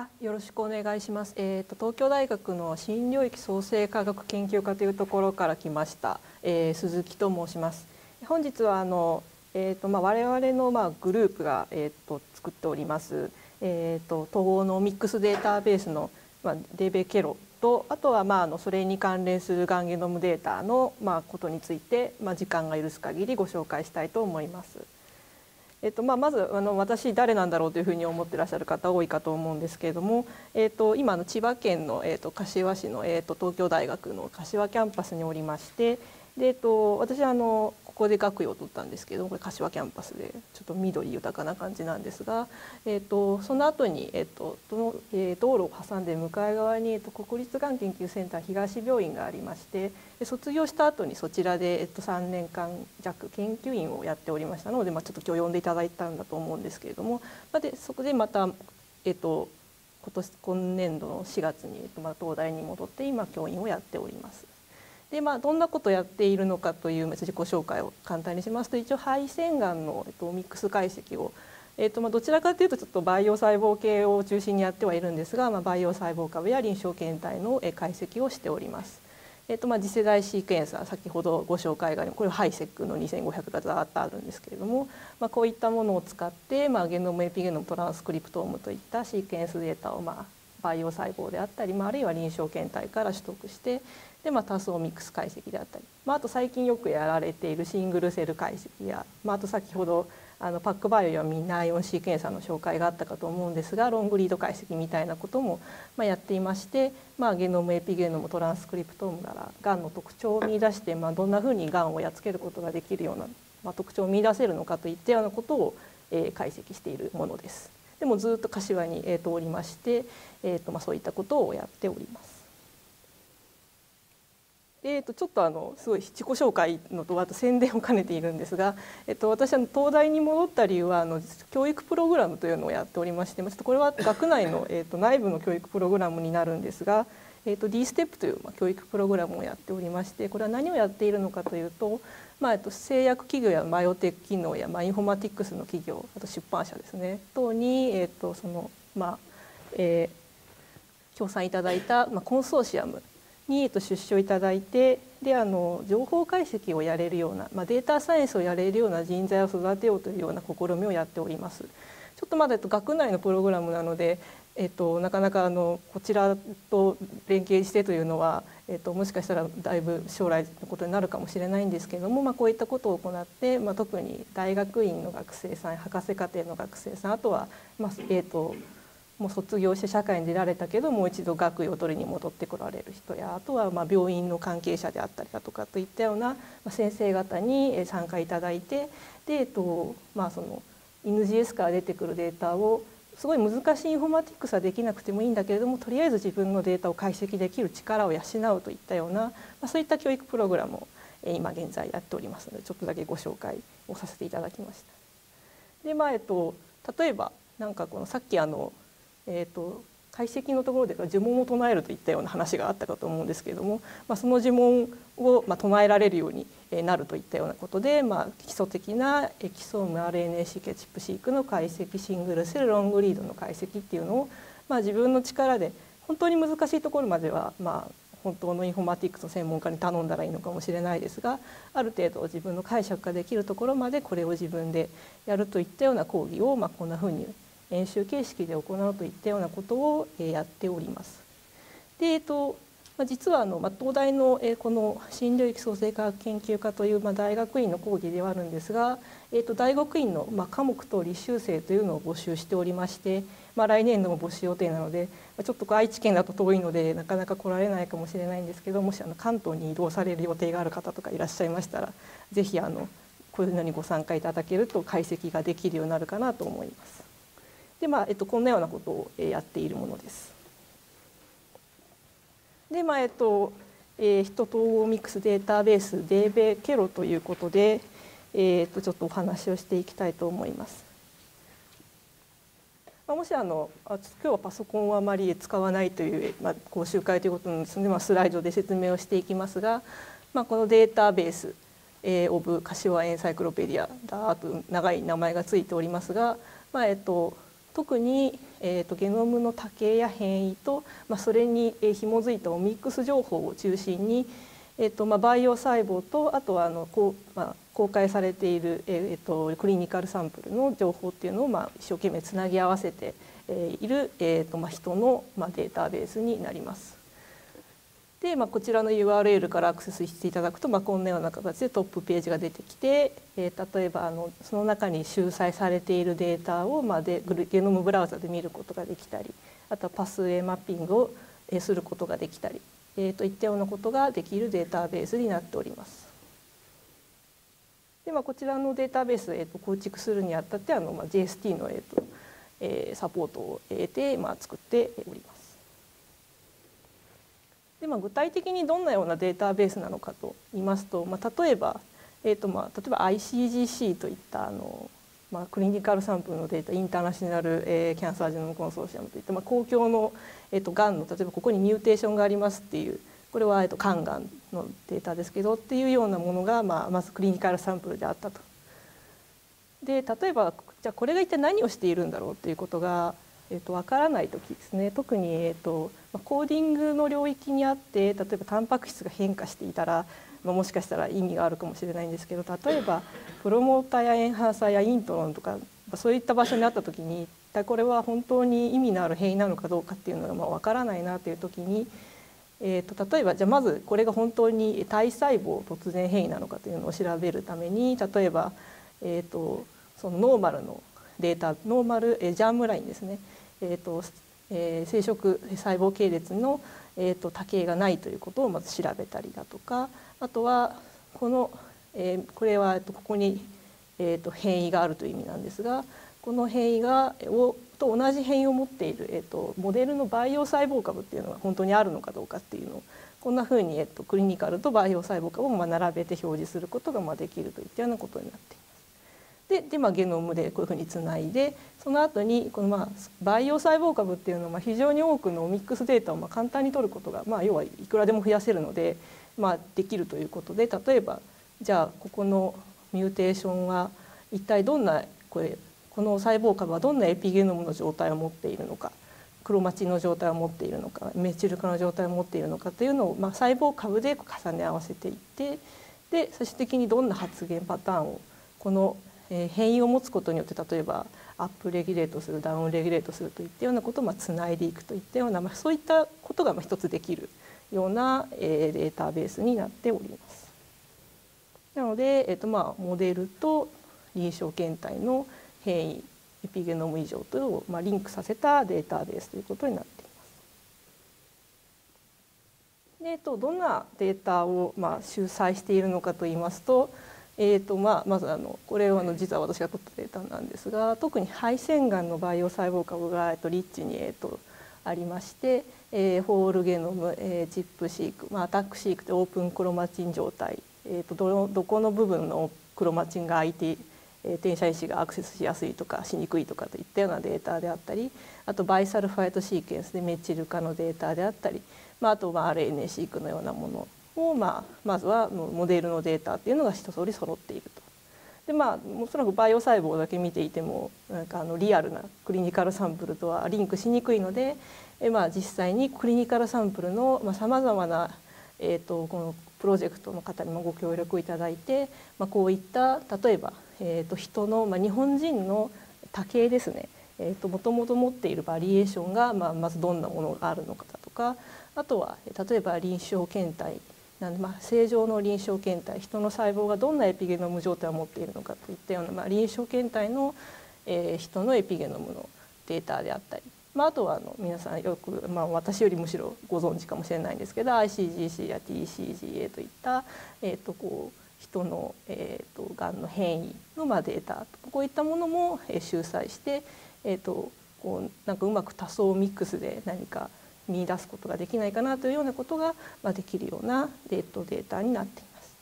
あよろしくお願いします。えっ、ー、と東京大学の新領域創生科学研究科というところから来ました、えー、鈴木と申します。本日はあのえっ、ー、とまあ我々のまあグループがえっ、と作っておりますえっ、と統合のミックスデータベースのまあデーベケロとあとはまああのそれに関連するがんゲノムデータのまあことについてまあ時間が許す限りご紹介したいと思います。えっとまあ、まずあの私誰なんだろうというふうに思ってらっしゃる方多いかと思うんですけれども、えっと、今の千葉県の、えっと、柏市の、えっと、東京大学の柏キャンパスにおりましてで、えっと、私あのここで学位を取ったんですけどこれ柏キャンパスでちょっと緑豊かな感じなんですが、えーと、その後に、えーとのえ、道路を挟んで向かい側に、えーと、国立がん研究センター東病院がありまして卒業した後にそちらで、えーと、3年間弱研究員をやっておりましたので、まあ、ちょっと今日呼んでいただいたんだと思うんですけれども、まあ、でそこでまた、えー、と今年今年度の4月に、えーとまあ、東大に戻って今教員をやっております。でまあ、どんなことをやっているのかという自己紹介を簡単にしますと一応肺腺がんの、ミックス解析を、えっとまあ、どちらかというとちょっと培養細胞系を中心にやってはいるんですが、まあ、培養細胞株や臨床検体の解析をしております。えっとまあ、次世代シークエンサー先ほどご紹介がありこれはハイセックの2500がざーっとあるんですけれども、まあ、こういったものを使って、まあ、ゲノムエピゲノムトランスクリプトームといったシークエンスデータを、まあ、培養細胞であったり、まあ、あるいは臨床検体から取得してで、まあ、多層ミックス解析であったり、まあ、あと最近よくやられているシングルセル解析や、まあ、あと先ほどあのパックバイオやミナイオンシークエンサーの紹介があったかと思うんですがロングリード解析みたいなことも、まあ、やっていまして、まあ、ゲノムエピゲノムトランスクリプトームならがんの特徴を見出して、まあ、どんなふうにがんをやっつけることができるような、まあ、特徴を見出せるのかといったようなことを、えー、解析しているものです。でもずっと柏に、えー、とおりまして、えーとまあ、そういったことをやっております。えー、とちょっとあのすごい自己紹介のとあと宣伝を兼ねているんですが、えっと、私は東大に戻った理由はあの教育プログラムというのをやっておりましてちょっとこれは学内の、えっと、内部の教育プログラムになるんですが、えっと、D ステップという、まあ、教育プログラムをやっておりましてこれは何をやっているのかというと、まあ、えっと、製薬企業やバイオテック企業や、まあ、インフォマティックスの企業あと出版社ですね。等に、えっとそのまあえー、協賛いただいた、まあ、コンソーシアムに出所いただいてであの情報解析をやれるような、まあ、データサイエンスをやれるような人材を育てようというような試みをやっております。ちょっとまだ学内のプログラムなので、えっと、なかなかあのこちらと連携してというのは、えっと、もしかしたらだいぶ将来のことになるかもしれないんですけれども、まあ、こういったことを行って、まあ、特に大学院の学生さん博士課程の学生さんあとは、まあえっともう卒業して社会に出られたけどもう一度学位を取りに戻ってこられる人やあとはま病院の関係者であったりだとかといったような先生方に参加いただいてで、えっとまあ、その NGS から出てくるデータをすごい難しいインフォマティクスはできなくてもいいんだけれどもとりあえず自分のデータを解析できる力を養うといったような、まあ、そういった教育プログラムを今現在やっておりますのでちょっとだけご紹介をさせていただきました。でまあえっと、例えばなんかこのさっきあのえーと、解析のところで呪文を唱えるといったような話があったかと思うんですけれども、まあ、その呪文を、まあ、唱えられるようになるといったようなことで、まあ、基礎的なエキソーム RNA-seq チップシークの解析シングルセルロングリードの解析っていうのを、まあ、自分の力で本当に難しいところまでは、まあ、本当のインフォマティクスの専門家に頼んだらいいのかもしれないですがある程度自分の解釈ができるところまでこれを自分でやるといったような講義を、まあ、こんなふうに演習形式で行うといったようなことをやっております。でえっと実はあの、東大の、この新領域創生科学研究科という、大学院の講義ではあるんですが、えー、と大学院の、科目と履修生というのを募集しておりまして、まあ、来年度も募集予定なのでちょっと愛知県だと遠いのでなかなか来られないかもしれないんですけどもしあの関東に移動される予定がある方とかいらっしゃいましたら是非あのこういうのにご参加いただけると解析ができるようになるかなと思います。でまあえっと、こんなようなことをやっているものです。でまあえっとえー、人統合ミックスデータベースデーベケロということで、えー、とちょっとお話をしていきたいと思います。まあ、もしあのあ今日はパソコンをあまり使わないという、まあ、講習会ということなので、まあ、スライドで説明をしていきますが、まあ、このデータベース、えー、オブ柏エンサイクロペディアだと長い名前がついておりますが、まあえっと特に、えーと、ゲノムの多形や変異と、まあ、それに紐づいたオミックス情報を中心に、えーとまあ、培養細胞とあとはあのこう、まあ、公開されている、えーと、クリニカルサンプルの情報っていうのを、まあ、一生懸命つなぎ合わせている、えーとまあ、人の、まあ、データベースになります。で、まあ、こちらの URL からアクセスしていただくと、まあ、こんなような形でトップページが出てきて、えー、例えばあのその中に集載されているデータを、まあ、でゲノムブラウザで見ることができたりあとはパスウェイマッピングをすることができたり、えー、といったようなことができるデータベースになっております。でまあ、こちらのデータベース、えー、と構築するにあたってあの、まあ、JST の、えーとえー、サポートを得て、まあ、作っております。で、まあ、具体的にどんなようなデータベースなのかと言いますと、まあ、例えば、えーとまあ、例えば ICGC といったあの、まあ、クリニカルサンプルのデータインターナショナル、えー、キャンサージノムコンソーシアムといった、まあ、公共の、えーと、がんの例えばここにミューテーションがありますっていうこれは、えーと、肝がんのデータですけどっていうようなものが、まあ、まずクリニカルサンプルであったと。で例えばじゃあこれが一体何をしているんだろうっていうことがえーと、分からない時ですね特に、えーと、まコーディングの領域にあって例えばタンパク質が変化していたら、まあ、もしかしたら意味があるかもしれないんですけど例えばプロモーターやエンハーサーやイントロンとかそういった場所にあった時にこれは本当に意味のある変異なのかどうかっていうのがまあ分からないなという時に、えーと、例えばじゃあまずこれが本当に体細胞突然変異なのかというのを調べるために例えば、えーとそのノーマルのデータノーマルえジャームラインですね。えーとえー、生殖細胞系列の、えーと、多形がないということをまず調べたりだとかあとはこの、えー、これはここに、えーと、変異があるという意味なんですがこの変異がをと同じ変異を持っている、えー、とモデルの培養細胞株っていうのが本当にあるのかどうかっていうのをこんなふうに、えー、とクリニカルと培養細胞株をま並べて表示することがまできるといったようなことになっています。でで、まあ、ゲノムでこういうふうにつないでその後にこのまあ培養細胞株っていうのは非常に多くのミックスデータをまあ簡単に取ることが、まあ、要はいくらでも増やせるので、まあ、できるということで例えばじゃあここのミューテーションは一体どんなこれこの細胞株はどんなエピゲノムの状態を持っているのかクロマチンの状態を持っているのかメチル化の状態を持っているのかというのを、まあ、細胞株で重ね合わせていってで最終的にどんな発現パターンをこのえ変異を持つことによって例えばアップレギュレートするダウンレギュレートするといったようなことをまあつないでいくといったような、まあ、そういったことがまあ一つできるような、えデータベースになっております。なので、えーとまあ、モデルと臨床検体の変異エピゲノム異常とを、まあ、リンクさせたデータベースということになっています。で、えっと、どんなデータを、まあ、集載しているのかといいますと、えーとまあ、まずあのこれはあの実は私が取ったデータなんですが特に肺腺がんの培養細胞株が、えー、とリッチに、えー、とありまして、えー、ホールゲノム、えー、チップシーク、まあ、アタックシークってオープンクロマチン状態、えー、とどどこの部分のクロマチンが空いてえ転写因子がアクセスしやすいとかしにくいとかといったようなデータであったりあとバイサルファイトシーケンスでメチル化のデータであったり、まあ、あとは RNA シークのようなものを、まあ、まずはモデルのデータっていうのが一通り揃っていると。でまあおそらく培養細胞だけ見ていてもなんかあのリアルなクリニカルサンプルとはリンクしにくいので、えまあ、実際にクリニカルサンプルのさまざ、まな、えーと、このプロジェクトの方にもご協力いただいて、まあ、こういった例えば、えーと、人の、まあ、日本人の多形ですねもともと持っているバリエーションが、まあ、まずどんなものがあるのかだとかあとは例えば臨床検体なんでまあ正常の臨床検体人の細胞がどんなエピゲノム状態を持っているのかといったような、まあ、臨床検体の、えー、人のエピゲノムのデータであったり、まあ、あとはあの皆さんよく、まあ、私よりむしろご存知かもしれないんですけど ICGC や TCGA といった、えー、とこう人の、えー、とがんの変異のまあデータこういったものも、えー、集載して、えー、とこうなんかうまく多層ミックスで何か見出すことができないかなというようなことが、まあ、できるようなデートデータになっています。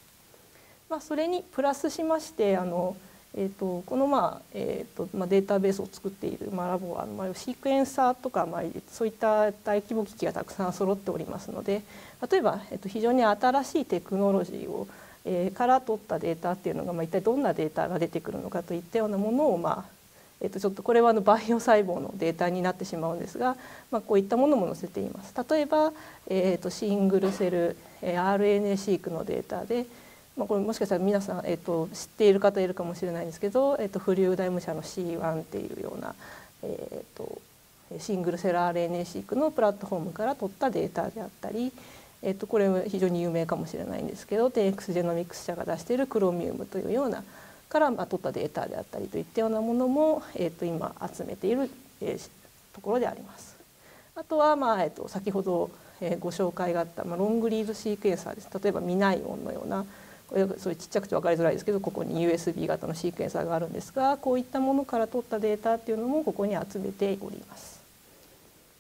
まあ、それにプラスしましてあの、えーと、この、まあえーとまあ、データベースを作っている、まあ、ラボは、まあ、シークエンサーとか、まあ、そういった大規模機器がたくさん揃っておりますので例えば、えーと、非常に新しいテクノロジーをえー、から取ったデータっていうのが、まあ、一体どんなデータが出てくるのかといったようなものを、まあえー、とちょっとこれはあの培養細胞のデータになってしまうんですが、まあ、こういったものも載せています。例えば、えー、とシングルセル、えー、RNA シークのデータで、まあ、これもしかしたら皆さん、えー、と知っている方いるかもしれないんですけど、えー、とフリューダイム社の C1 っていうような、えー、とシングルセル RNA シークのプラットフォームから取ったデータであったり、えー、とこれも非常に有名かもしれないんですけど 10X ジェノミクス社が出しているクロミウムというようなからまあ取ったデータであったりといったようなものも、えー、と今集めている、えー、ところであります。あとは、まあえー、と先ほど、えー、ご紹介があった、まあ、ロングリードシークエンサーです例えばミナイオンのようなこれそういうちっちゃくて分かりづらいですけどここに USB 型のシークエンサーがあるんですがこういったものから取ったデータっていうのもここに集めております。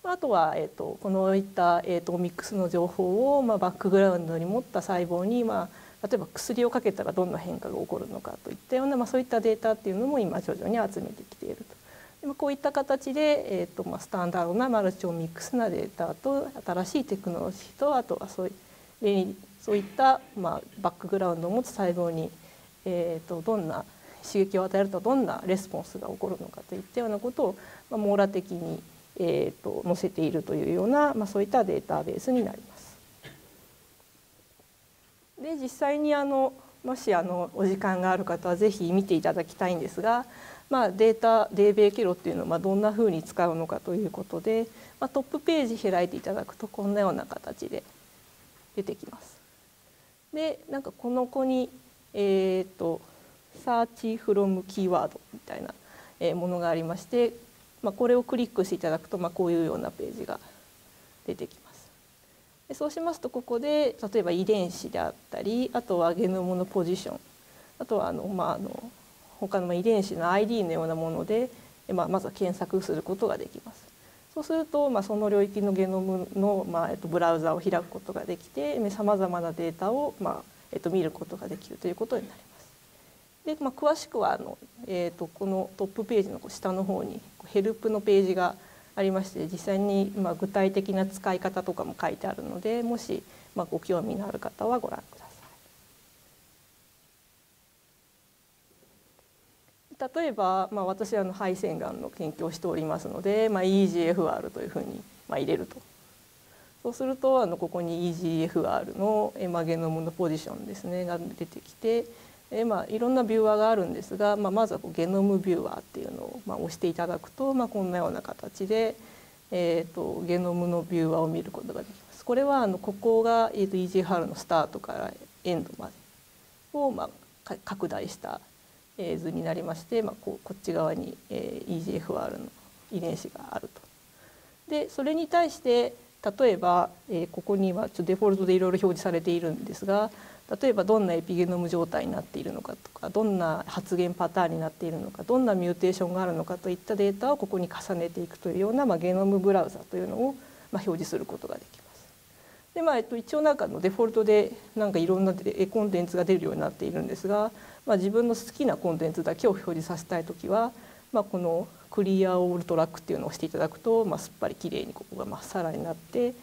あとは、えーと、このいった、えーと、ミックスの情報を、まあ、バックグラウンドに持った細胞に、まあ、例えば薬をかけたらどんな変化が起こるのかといったような、まあ、そういったデータっていうのも今徐々に集めてきていると。まあ、こういった形で、えーとまあ、スタンダードなマルチオミックスなデータと新しいテクノロジーとあとはそういそういった、まあ、バックグラウンドを持つ細胞に、えーと、どんな刺激を与えるとどんなレスポンスが起こるのかといったようなことを、まあ、網羅的にえーと、載せているというような、まあ、そういったデータベースになります。で実際にあのもしあのお時間がある方はぜひ見ていただきたいんですが、まあ、データデーベイケロっていうのはまどんなふうに使うのかということで、まあ、トップページ開いていただくとこんなような形で出てきます。でなんかこの子に、えーと、サーチフロムキーワードみたいなものがありましてまあ、これをクリックしていただくと、ま、こういうようなページが出てきます。でそうしますとここで例えば遺伝子であったりあとはゲノムのポジションあとはあの、まあ、あの他の遺伝子の ID のようなもので、まあ、まずは検索することができます。そうすると、まあ、その領域のゲノムの、まあえっと、ブラウザを開くことができてさまざまなデータを、まあえっと、見ることができるということになります。で、まあ、詳しくはあの、えーと、このトップページの下の方にヘルプのページがありまして実際にまあ具体的な使い方とかも書いてあるのでもしまあご興味のある方はご覧ください。例えば、まあ、私はの肺腺がんの研究をしておりますので、まあ、EGFR というふうにまあ入れるとそうするとあのここに EGFR の、まあ、ゲノムのポジションですねが出てきてえまあ、いろんなビューワーがあるんですが、まあ、まずはこうゲノムビューワーっていうのを、まあ、押していただくと、まあ、こんなような形で、えーと、ゲノムのビューワーを見ることができます。これはあのここが、えーと、EGFR のスタートからエンドまでを、まあ、拡大した図になりまして、まあ、こうこっち側に、えー、EGFR の遺伝子があると。でそれに対して例えば、えー、ここにはちょっとデフォルトでいろいろ表示されているんですが例えばどんなエピゲノム状態になっているのかとかどんな発現パターンになっているのかどんなミューテーションがあるのかといったデータをここに重ねていくというような、まあ、ゲノムブラウザというのを、まあ、表示することができます。でまあえっと、一応なんかのデフォルトでなんかいろんなコンテンツが出るようになっているんですが、まあ、自分の好きなコンテンツだけを表示させたい時は、まあ、このクリアオールトラックっていうのを押していただくと、まあ、すっぱりきれいにここがまっさらになって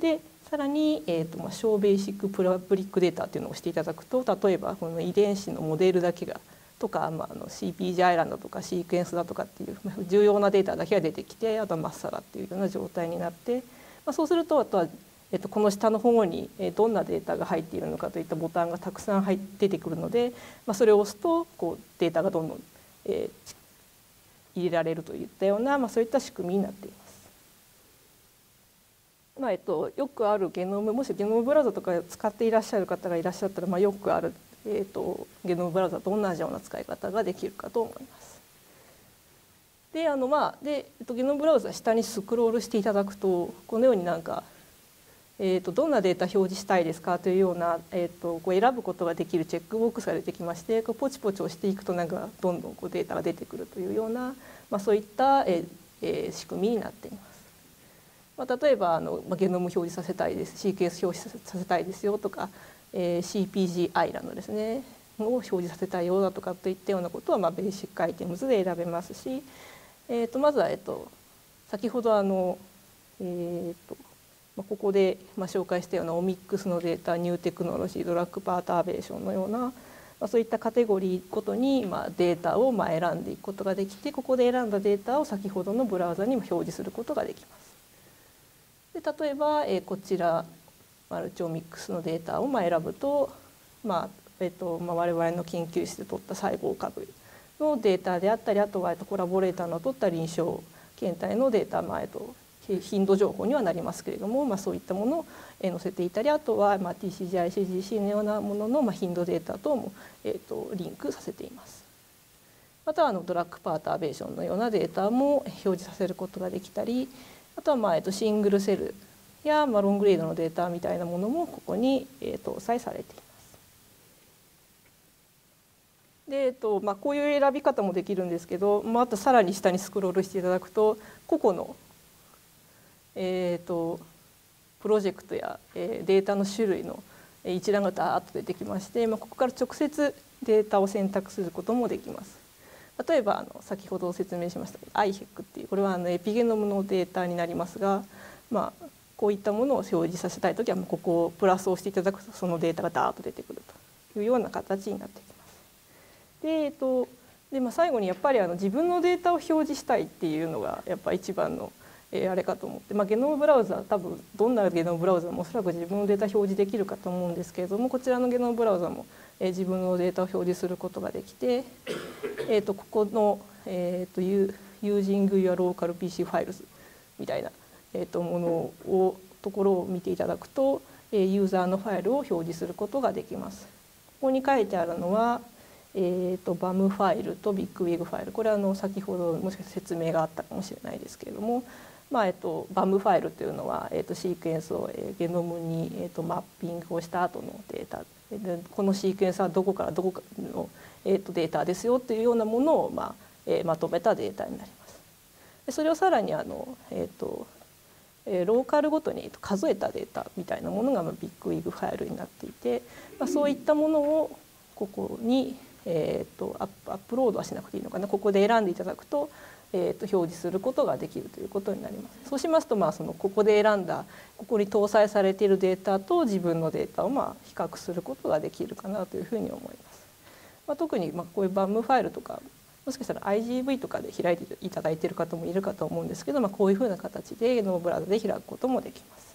でさらに、えーとまあ、小ベーシックプラブリックデータっていうのをしていただくと例えばこの遺伝子のモデルだけがとか、まあ、あの CPG アイランドとかシークエンスだとかっていう重要なデータだけが出てきてあとはまっさらっていうような状態になって、まあ、そうするとあとは、えっと、この下の方にどんなデータが入っているのかといったボタンがたくさん入出てくるので、まあ、それを押すとこうデータがどんどん、えー、入れられるといったような、まあ、そういった仕組みになっています。まあえっと、よくあるゲノムもしゲノムブラウザとか使っていらっしゃる方がいらっしゃったら、まあ、よくある、えっと、ゲノムブラウザと同じような使い方ができるかと思います。であのまあで、えっと、ゲノムブラウザ下にスクロールしていただくとこのようになんか、えっと、どんなデータ表示したいですかというような、えっと、こう選ぶことができるチェックボックスが出てきましてこうポチポチ押していくとなんかどんどんこうデータが出てくるというような、まあ、そういった、ええ仕組みになっています。まあ、例えばあの、まあ、ゲノム表示させたいですシーケンス表示させたいですよとか、えー、CPG アイランドですねを表示させたいようだとかといったようなことは、まあ、ベーシックアイテムズで選べますし、えー、とまずは、えっと、先ほどあの、えーとまあ、ここで、まあ、紹介したようなオミックスのデータニューテクノロジードラッグパーターベーションのような、まあ、そういったカテゴリーごとにまあデータをまあ選んでいくことができてここで選んだデータを先ほどのブラウザにも表示することができます。で例えば、えー、こちらマルチオミックスのデータをまあ選ぶと、まあえーとまあ、我々の研究室で取った細胞株のデータであったりあとは、コラボレーターの取った臨床検体のデータ、まあえー、と頻度情報にはなりますけれども、まあ、そういったものを載せていたりあとは、まあ、TCG、ICGC のようなものの、まあ、頻度データ等も、えーと、リンクさせています。またはあのドラッグパーターベーションのようなデータも表示させることができたりあとは、まあえーと、シングルセルや、まあ、ロングレードのデータみたいなものもここに、えー、搭載されています。でえっとまあ、こういう選び方もできるんですけど、まあ、あとさらに下にスクロールしていただくと個々のえーと、プロジェクトや、えー、データの種類の一覧がダーッと出てきまして、まあ、ここから直接データを選択することもできます。例えばあの先ほど説明しました IHEC っていうこれはあのエピゲノムのデータになりますが、まあ、こういったものを表示させたい時はここをプラスをしていただくとそのデータがダーッと出てくるというような形になってきます。でえっとでまあ、最後にやっぱりあの自分のデータを表示したいっていうのがやっぱ一番のえー、あれかと思って、まあ、ゲノムブラウザ多分どんなゲノムブラウザもおそらく自分のデータ表示できるかと思うんですけれどもこちらのゲノムブラウザも、えー、自分のデータを表示することができて、えー、とここの、えーと、Using Your Local PC Files みたいな、えー、とものをところを見ていただくと、えー、ユーザーのファイルを表示することができます。ここに書いてあるのはえーと、BAM ファイルと BigWig ファイルこれはあの先ほどもしかして説明があったかもしれないですけれども、まあえっと、BAM ファイルというのは、えっと、シークエンスを、えー、ゲノムに、えっと、マッピングをした後のデータこのシークエンスはどこからどこかの、えっと、データですよというようなものを、まあえー、まとめたデータになります。でそれをさらにあの、えっとえー、ローカルごとに数えたデータみたいなものが、まあ、 BigWig ファイルになっていて、まあ、そういったものをここに、えー、とアップロードはしなくていいのかなここで選んでいただくとえー、と表示することができるということになります。そうしますとまあそのここで選んだここに搭載されているデータと自分のデータをまあ比較することができるかなというふうに思います。まあ、特にまあこういう BAM ファイルとかもしかしたら IGV とかで開いていただいている方もいるかと思うんですけど、まあ、こういうふうな形でノーブラウザで開くこともできます。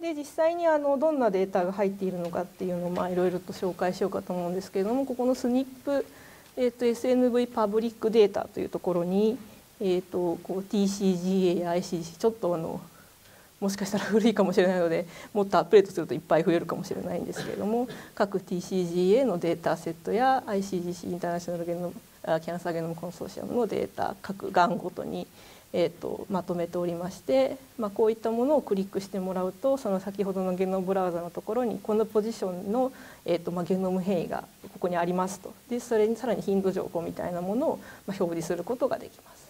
で実際にあのどんなデータが入っているのかっていうのをいろいろと紹介しようかと思うんですけれどもここの SNP、えー、と SNV パブリックデータというところに、えー、とこう TCGA や ICG ちょっとあのもしかしたら古いかもしれないのでもっとアップデートするといっぱい増えるかもしれないんですけれども各 TCGA のデータセットや ICGC インターナショナルゲノムキャンサーゲノムコンソーシアムのデータ各がんごとにえーと、まとめておりまして、まあ、こういったものをクリックしてもらうとその先ほどのゲノムブラウザのところにこのポジションの、えーとまあ、ゲノム変異がここにありますとでそれにさらに頻度情報みたいなものを、まあ、表示することができます。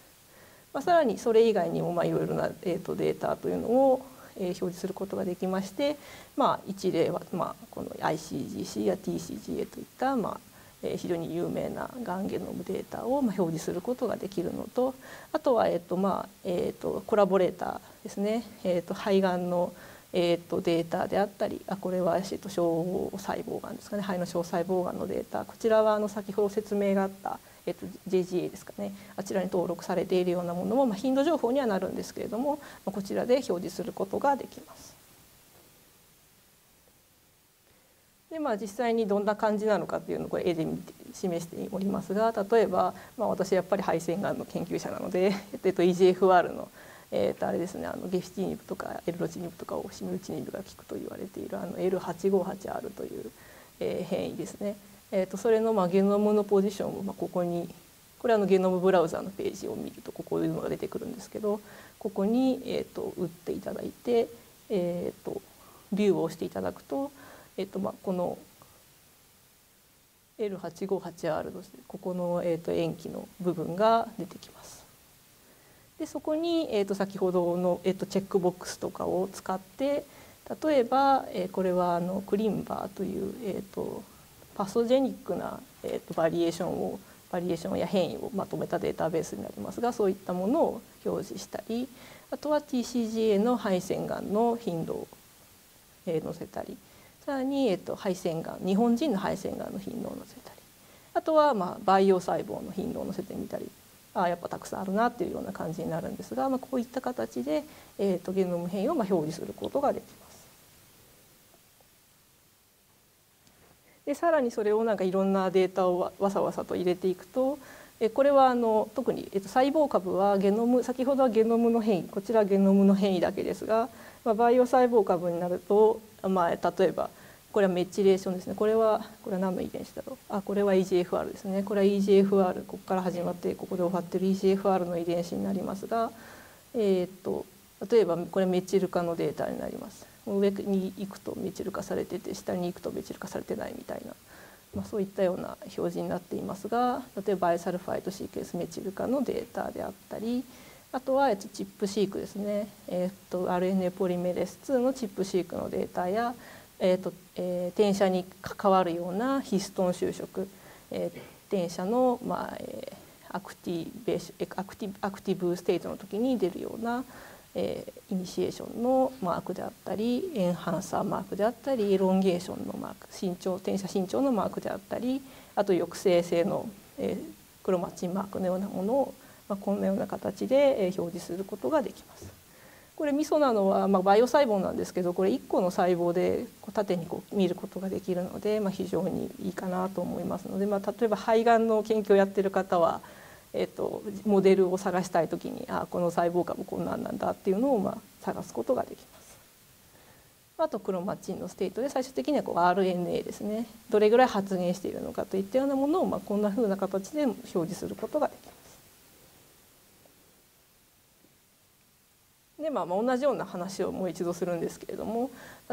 まあ、さらにそれ以外にもまあいろいろな、えー、とデータというのをえ表示することができまして、まあ、一例は、まあ、この ICGC や TCGA といった、まあ、非常に有名ながんゲノムデータを表示することができるのとあとは、えっとまあえっと、コラボレーターですね、えっと、肺がんの、えっと、データであったりあこれは、えっと、小細胞がんですかね。肺の小細胞がんのデータ。こちらはあの先ほど説明があった、えっと、JGA ですかね。あちらに登録されているようなものも、まあ、頻度情報にはなるんですけれども、まあ、こちらで表示することができます。でまあ、実際にどんな感じなのかっていうのをこれ絵で示しておりますが例えば、まあ、私やっぱり肺腺がんの研究者なので、えっと、EGFR の、えっと、あれですねあのゲフチニブとかエルロチニブとかオシミルチニブが効くと言われているあの L858R という、えー、変異ですね、えっと、それのまあゲノムのポジションをまあここにこれはあのゲノムブラウザーのページを見るとここういうのが出てくるんですけどここに、えっと、打っていただいて、えっと、ビューを押していただくとえっとまあ、この L858R のここの、えー、と塩基の部分が出てきます。でそこに、えー、と先ほどの、えー、とチェックボックスとかを使って例えば、えー、これはあのクリンバーという、えー、とパソジェニックな、えー、とバリエーションをバリエーションや変異をまとめたデータベースになりますがそういったものを表示したりあとは TCGA の肺腺がんの頻度を載せたりさらに、えー、と肺腺が日本人の肺腺がんの頻度を載せたりあとは、まあ、培養細胞の頻度を載せてみたりあやっぱたくさんあるなっていうような感じになるんですが、まあ、こういった形で、えー、とゲノム変異をまあ表示することができます。でさらにそれをなんかいろんなデータをわさわさと入れていくとえこれはあの特に、えっと、細胞株はゲノム先ほどはゲノムの変異こちらはゲノムの変異だけですが、まあ、培養細胞株になると、まあ、例えばこれはメチレーションですね。これはこれは何の遺伝子だろう？あこれは EGFR ですね。これは EGFR ここから始まってここで終わってる EGFR の遺伝子になりますが、えー、っと例えばこれメチル化のデータになります。上に行くとメチル化されてて下に行くとメチル化されてないみたいな、まあ、そういったような表示になっていますが例えばバイサルファイトシーケンスメチル化のデータであったりあとは ChIP-seq ですね、えー、っと RNA ポリメラーゼ2の ChIP-seq のデータやえーとえー、転写に関わるようなヒストン修飾、えー、転写の、まあえー、アクティベーシアクティ active state の時に出るような、えー、イニシエーションのマークであったりエンハンサーマークであったり elongation のマーク伸長転写伸長のマークであったりあと抑制性の、えー、クロマチン mark のようなものを、まあ、こんなような形で、表示することができます。これミソなのは、まあ、培養細胞なんですけどこれ1個の細胞で縦にこう見ることができるので、まあ、非常にいいかなと思いますので、まあ、例えば肺がんの研究をやってる方は、えーと、モデルを探したい時にあこの細胞株こんなんなんだっていうのをまあ探すことができます。あとクロマチンの state で最終的にはこう RNA ですねどれぐらい発現しているのかといったようなものをまあこんなふうな形で表示することができます。でまあ、同じような話をもう一度するんですけれども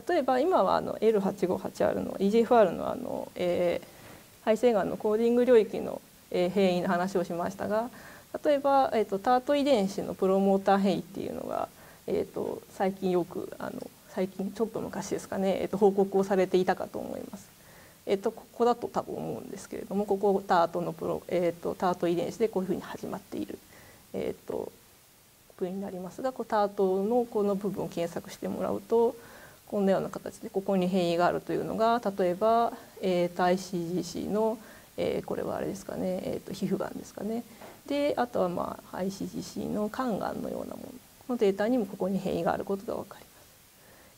例えば今はあの L858R の EGFR のあの、えー、肺腺がんのコーディング領域の、え、変異の話をしましたが例えば、えーと、タート遺伝子のプロモーター変異っていうのが、えーと、最近よくあの最近ちょっと昔ですかね、えーと、報告をされていたかと思います。えー、とここだと多分思うんですけれどもここタートのプロ、えー、とタート遺伝子でこういうふうに始まっている、えー、と部になりますがこうタートのこの部分を検索してもらうとこんなような形でここに変異があるというのが例えば、えー、と ICGC の、えー、これはあれですかね、えー、と皮膚がんですかねであとはまあ ICGC の肝がんのようなもののデータにもここに変異があることが分かります。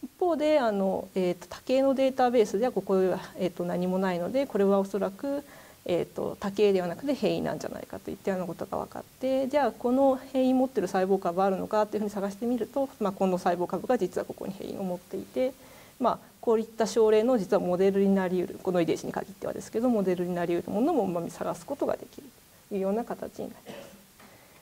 一方であの、えー、と多形のデータベースではここでは、えー、と何もないのでこれはおそらくえーと、多形ではなくて変異なんじゃないかといったようなことが分かってじゃあこの変異持ってる細胞株あるのかっていうふうに探してみると、まあ、この細胞株が実はここに変異を持っていて、まあ、こういった症例の実はモデルになりうるこの遺伝子に限ってはですけどモデルになりうるものもま探すことができるというような形になります。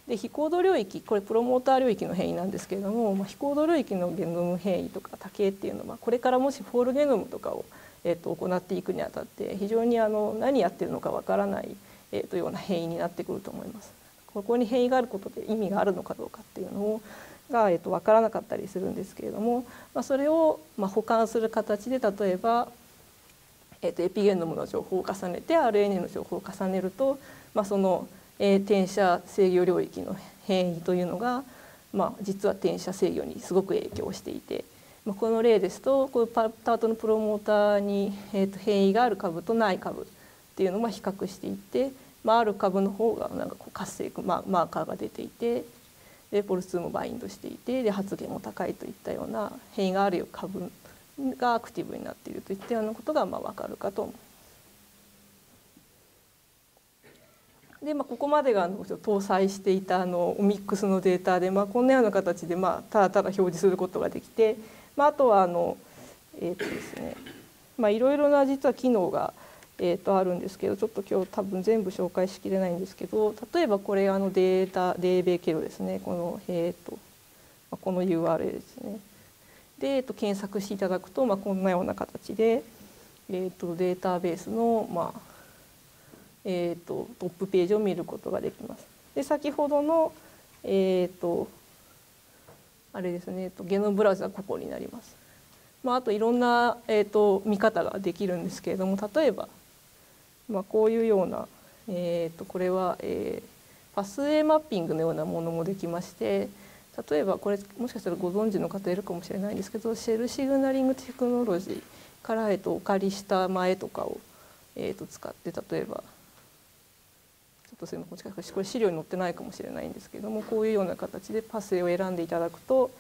で非高度領域これプロモーター領域の変異なんですけれども、まあ、非高度領域のゲノム変異とか多形っていうのはこれからもしフォールゲノムとかをえー、と行っていくにあたって非常にあの何やってるのかわからない、えー、とような変異になってくると思います。ここに変異があることで意味があるのかどうかっていうのをが、えー、と分からなかったりするんですけれども、まあ、それを、まあ、保管する形で例えば、えー、とエピゲノムの情報を重ねて RNA の情報を重ねると、まあ、その、えー、転写制御領域の変異というのが、まあ、実は転写制御にすごく影響していて。まあ、この例ですとこういうタートのプロモーターに、えー、と変異がある株とない株っていうのを比較していって、まあ、ある株の方がなんかこう活性、まあ、マーカーが出ていてでポルス2もバインドしていてで発現も高いといったような変異がある株がアクティブになっているといったようなことがまあ分かるかと思います。でまあ、ここまでがあの搭載していたあのオミックスのデータで、まあ、こんなような形でまあただただ表示することができてまあ、あとはあのえっ、ー、とですねまあいろいろな実は機能がえー、とあるんですけどちょっと今日多分全部紹介しきれないんですけど例えばこれあのデータデーベ経路ですねこの,、えーとまあ、この URL ですねで、えー、と検索していただくと、まあ、こんなような形で、えー、とデータベースの、まあえー、とトップページを見ることができます。で先ほどの、えー、とあれですね、ゲノムブラウザここになります。まあ、あといろんな、えーと、見方ができるんですけれども例えば、まあ、こういうような、えーと、これは、えー、パスウェイマッピングのようなものもできまして例えばこれもしかしたらご存知の方いるかもしれないんですけどシェルシグナリングテクノロジーから、えっと、お借りした前とかを、えっと、使って例えばっとすいませんこれ資料に載ってないかもしれないんですけどもこういうような形でパス絵を選んでいただくと,、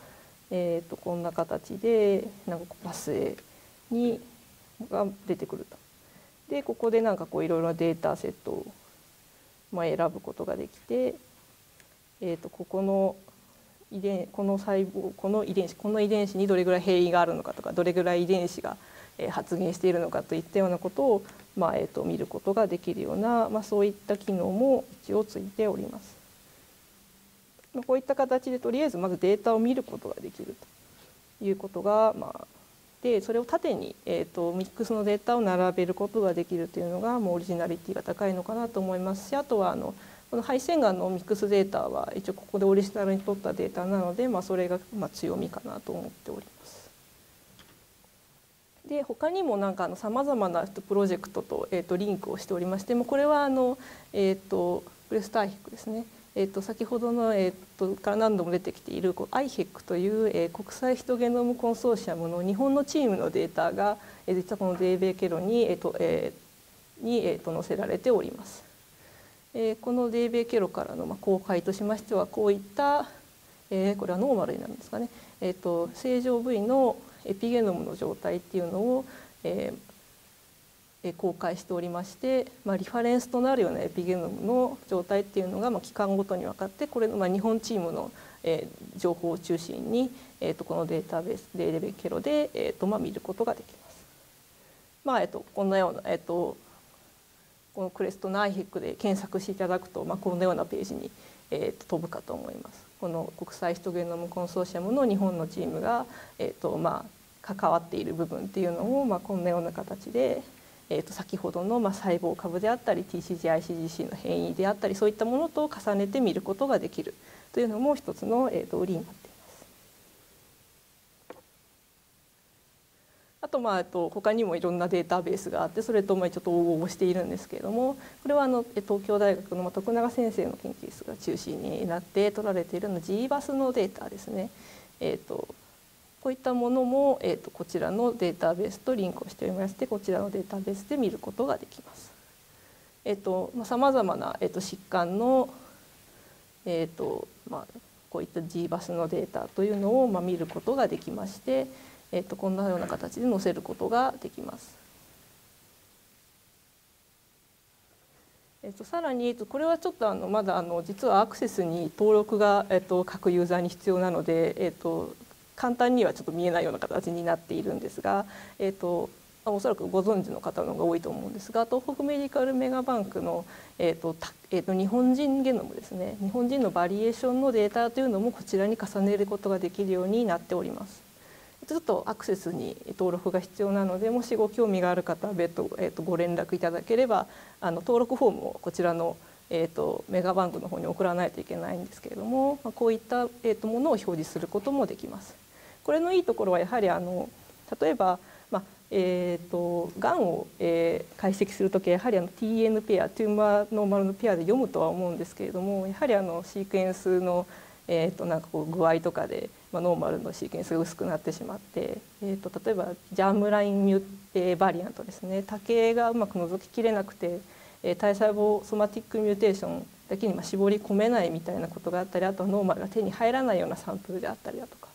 えっとこんな形でなんかパス絵にが出てくると。でここでなんかこういろいろなデータセットを、まあ、選ぶことができて、えー、とここの遺伝この細胞この遺伝子この遺伝子にどれぐらい変異があるのかとかどれぐらい遺伝子が発現しているのかといったようなことを、まあえー、と見ることができるような、まあ、そういった機能も一応ついております。こういった形でとりあえずまずデータを見ることができるということが、まあ、でそれを縦に、えーと、ミックスのデータを並べることができるというのがもうオリジナリティが高いのかなと思いますしあとはあのこの配線眼のミックスデータは一応ここでオリジナルに取ったデータなので、まあ、それがまあ強みかなと思っております。で他にもなんかさまざまなプロジェクトと,、えーと、リンクをしておりましてもこれはあの、えーと、プレスターヒックですねえーと、先ほどの、えーと、から何度も出てきている IHEC という、えー、国際ヒトゲノムコンソーシアムの日本のチームのデータが、えー、実はこのデーベーケロに,、えーとえーにえー、と載せられております。えー、このデーベーケロからの、まあ、公開としましてはこういった、えー、これはノーマルになるんですかね、えー、と正常部位のエピゲノムの状態っていうのを、えー、公開しておりまして、まあ、リファレンスとなるようなエピゲノムの状態っていうのが、まあ、期間ごとに分かってこれの、まあ、日本チームの、えー、情報を中心に、えー、とこのデータベースデーレベケロで、えーとまあ、見ることができます。まあえー、とこんなような、えーと、このクレストナイヘックで検索していただくと、まあ、こんなようなページに、えー、と飛ぶかと思います。この国際ヒトゲノムコンソーシアムの日本のチームが、えーとまあ、関わっている部分っていうのを、まあ、こんなような形で、えー、と先ほどのまあ細胞株であったり TCGICGC の変異であったりそういったものと重ねて見ることができるというのも一つの、えー、と売りになっています。あとまあと他にもいろんなデータベースがあってそれとまあちょっと応募しているんですけれどもこれはあの東京大学の徳永先生の研究室が中心になって取られているの GBAS のデータですね。えーとこういったものも、えーと、こちらのデータベースとリンクをしておりましてこちらのデータベースで見ることができます。えーとまあ、さまざまな、えーと、疾患の、えーとまあ、こういった GBAS のデータというのを、まあ、見ることができまして、えー、とこんなような形で載せることができます。えっと、さらに、えっと、これはちょっとあのまだあの実はアクセスに登録が、えっと、各ユーザーに必要なので、えっと、簡単にはちょっと見えないような形になっているんですが、えーと、おそらくご存知の方の方が多いと思うんですが東北メディカルメガバンクの、えーとえーと、日本人ゲノムですね日本人のバリエーションのデータというのもこちらに重ねることができるようになっております。ちょっとアクセスに登録が必要なのでもしご興味がある方は別途、えーと、ご連絡いただければあの登録フォームをこちらの、えーと、メガバンクの方に送らないといけないんですけれども、まあ、こういった、えー、とものを表示することもできます。これのいいところはやはりあの例えば、まあえーと、がんを、えー、解析する時やはりあの TN ペアトゥーマーノーマルのペアで読むとは思うんですけれどもやはりあのシークエンスの、えーと、なんかこう具合とかで、まあ、ノーマルのシークエンスが薄くなってしまって、えーと、例えばジャームラインミュ、えー、 variant ですね。多型がうまく除ききれなくて、えー、体細胞 somatic mutation だけにまあ絞り込めないみたいなことがあったりあとはノーマルが手に入らないようなサンプルであったりだとか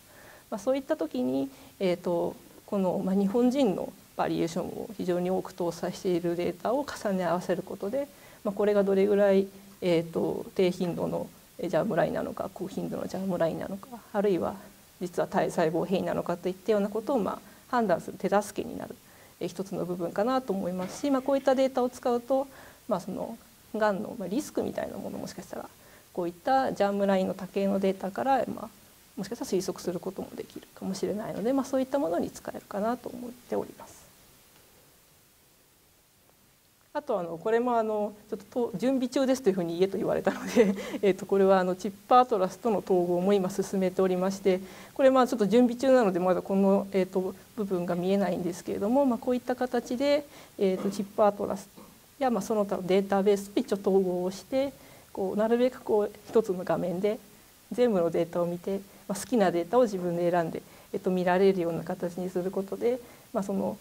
まあ、そういった時に、えーと、この、まあ、日本人のバリエーションを非常に多く搭載しているデータを重ね合わせることで、まあ、これがどれぐらい、えーと、低頻度の germline なのか高頻度の germline なのかあるいは実は体細胞変異なのかといったようなことをまあ判断する手助けになる一つの部分かなと思いますし、まあ、こういったデータを使うと、まあ、そのがんのリスクみたいなものもしかしたらこういったジャームラインの多形のデータから、まあ、もしかしたら推測することもできるかもしれないので、まあ、そういったものに使えるかなと思っております。あとあのこれもあのちょっと準備中ですというふうに言えと言われたので えとこれはあのチップアトラスとの統合も今進めておりましてこれまあちょっと準備中なのでまだこのえと部分が見えないんですけれども、まあ、こういった形でえとチップアトラスやまあその他のデータベースと一応統合をしてこうなるべくこう一つの画面で全部のデータを見てまあ、好きなデータを自分で選んで、えっと、見られるような形にすることで、まあ、その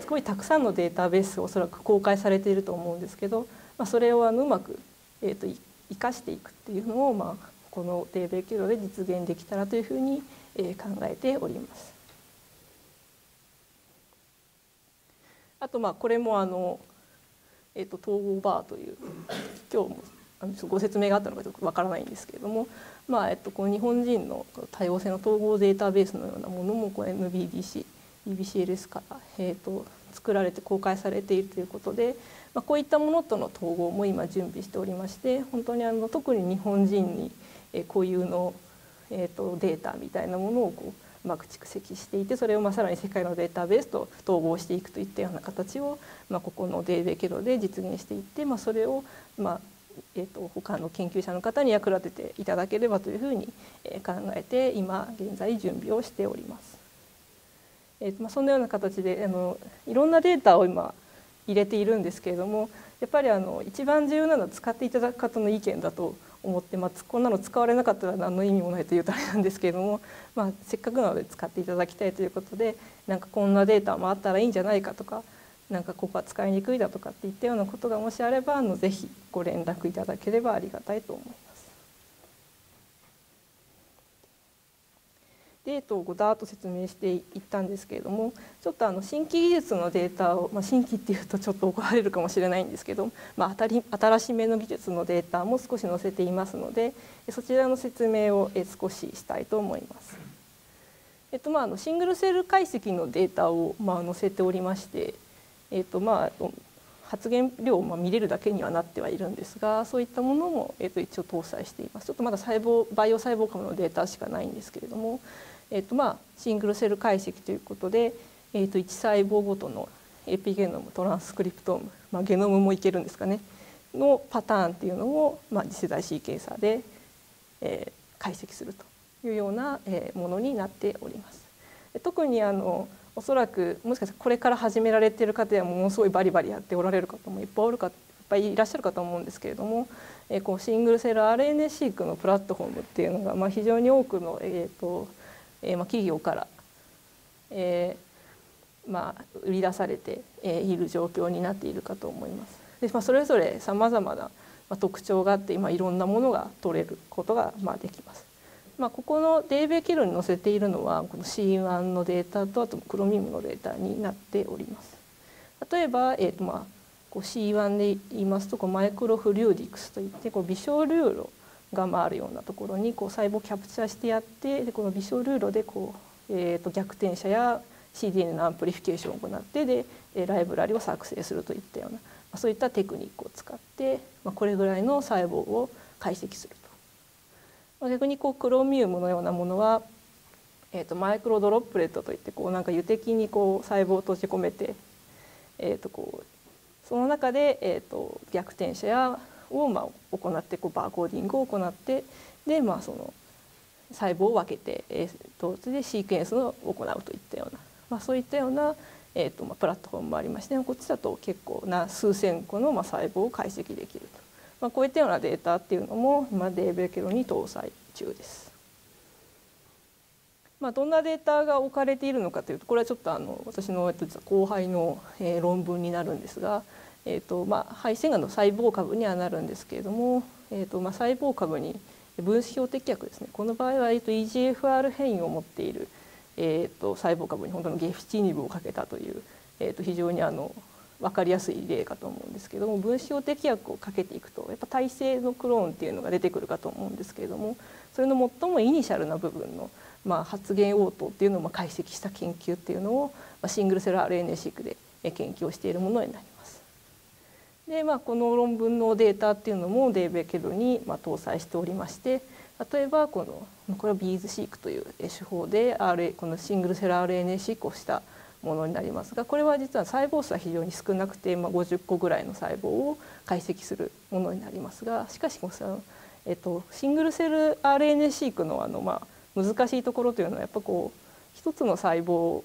すごいたくさんのデータベースがおそらく公開されていると思うんですけど、まあ、それをあのうまく、えーと、生かしていくっていうのを、まあ、このデーベキロで実現できたらというふうに、えー、考えております。あとまあこれもあの、えーと、統合バーという今日もご説明があったのかちょっとわからないんですけれども、まあえっと、この日本人の多様性の統合データベースのようなものもこれ NBDC EBCLS から、えーと、作られて公開されているということで、まあ、こういったものとの統合も今準備しておりまして本当にあの特に日本人に、え固有の、えーと、データみたいなものをこううまく蓄積していてそれをまあさらに世界のデータベースと統合していくといったような形を、まあ、ここのデーベケロで実現していって、まあ、それを、まあえーと、他の研究者の方に役立てていただければというふうに考えて今現在準備をしております。えーとまあ、そんなような形であのいろんなデータを今入れているんですけれどもやっぱりあの一番重要なのは使っていただく方の意見だと思って、まあ、こんなの使われなかったら何の意味もないというとあれなんですけれども、まあ、せっかくなので使っていただきたいということでなんかこんなデータもあったらいいんじゃないかとかなんかここは使いにくいだとかっていったようなことがもしあればあのぜひご連絡いただければありがたいと思います。デートをだっと説明していったんですけれどもちょっとあの新規技術のデータを、まあ、新規っていうとちょっと怒られるかもしれないんですけど、まあ、当たり新しめの技術のデータも少し載せていますのでそちらの説明を少ししたいと思います。えっとまあ、あのシングルセル解析のデータを、まあ、載せておりまして、えっとまあ、発言量を見れるだけにはなってはいるんですがそういったものも、えっと一応搭載していますちょっとまだ細胞バイオ細胞株のデータしかないんですけれども、えーとまあ、シングルセル解析ということで、えー、と1細胞ごとのエピゲノムトランスクリプトーム、まあ、ゲノムもいけるんですかねのパターンっていうのを、まあ、次世代シーケンサーで、えー、解析するというような、えー、ものになっております。特にあのおそらくもしかしたらこれから始められている方やものすごいバリバリやっておられる方もいっぱいおるかいっぱいいらっしゃるかと思うんですけれども、えー、こうシングルセル RNA シークのプラットフォームっていうのが、まあ、非常に多くの、えーとえー、まあ、企業から、えーまあ、売り出されている状況になっているかと思います。でまあ、それぞれさまざまな特徴があって今いろんなものが取れることがまあできます。まあ、ここのデーベキルに載せているのはこの C1 のデータとあとクロミウムのデータになっております。例えば、えーとまあ、こう C1 で言いますとこうマイクロフリューディクスといってこう微小流路があるようなところにこう細胞をキャプチャーしてやってでこの微小流路でこう、えー、と逆転写や CDN のアンプリフィケーションを行ってでライブラリを作成するといったような、まあ、そういったテクニックを使って、まあ、これぐらいの細胞を解析する。逆にこう Chromium のようなものは、えー、と microdroplet といってこうなんか油滴にこう細胞を閉じ込めて、えー、とこうその中で、えー、と逆転写やをまあ行ってこうバーコーディングを行ってでまあその細胞を分けて、えー、とでシークエンスを行うといったような、まあ、そういったような、えーとまあ、プラットフォームもありましてこっちだと結構な数千個のまあ細胞を解析できると、まあ、こういったようなデータっていうのも、まあ、デーベケロに搭載中です。まあ、どんなデータが置かれているのかというとこれはちょっとあの私の後輩の、論文になるんですが、えーとまあ、肺腺がんの細胞株にはなるんですけれども、えーとまあ、細胞株に分子標的薬ですねこの場合は、えー、と EGFR 変異を持っている、えー、と細胞株に本当のゲフチニブをかけたという、えー、と非常にあの分かりやすい例かと思うんですけども分子標的薬をかけていくとやっぱ耐性のクローンっていうのが出てくるかと思うんですけれどもそれの最もイニシャルな部分の、まあ、発現応答っていうのを解析した研究っていうのを、まあ、シングルセル RNA シークで研究をしているものになります。で、まあ、この論文のデータっていうのもデーベケドにまあ搭載しておりまして例えばこのこれはビーズシークという手法で RA このシングルセル RNA シークをしたものになりますがこれは実は細胞数は非常に少なくて、まあ、50個ぐらいの細胞を解析するものになりますがしかしこの、えっと、シングルセル RNA シークのあの、まあ、難しいところというのはやっぱこう一つの細胞